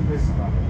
んですが。